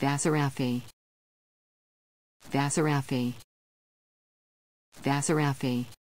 Vasarafi. Vasarafi. Vasarafi.